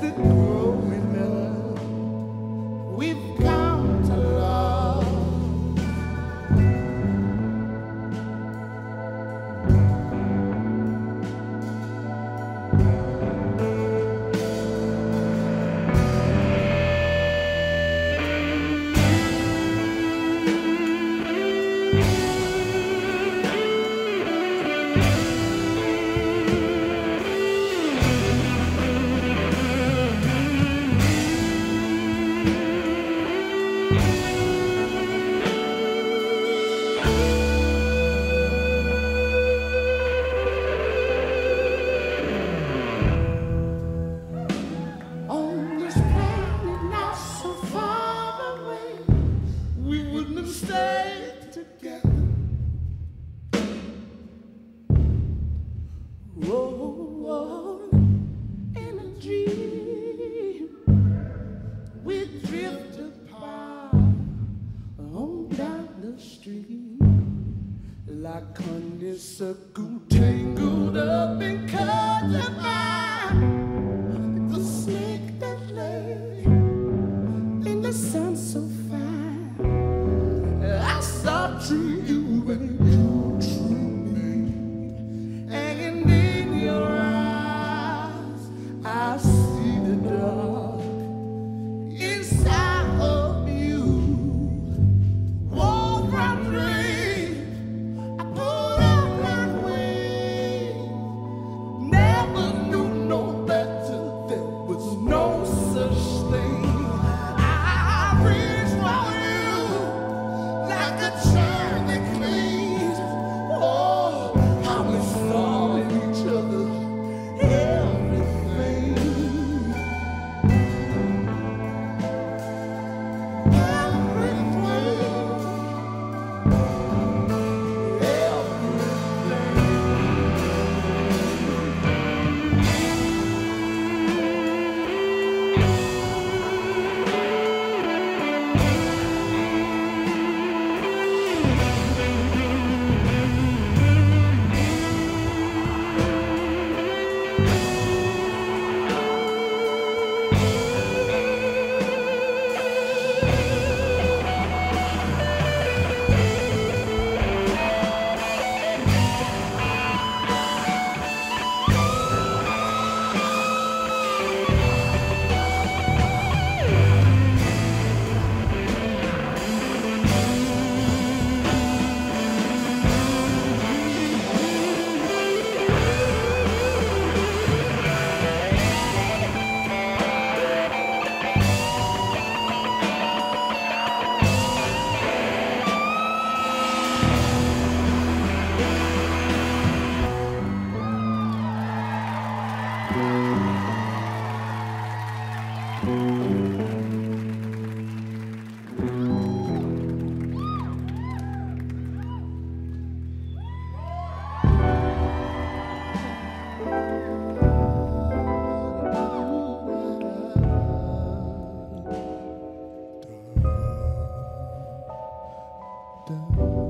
嗯。tangled up in cotton. Done.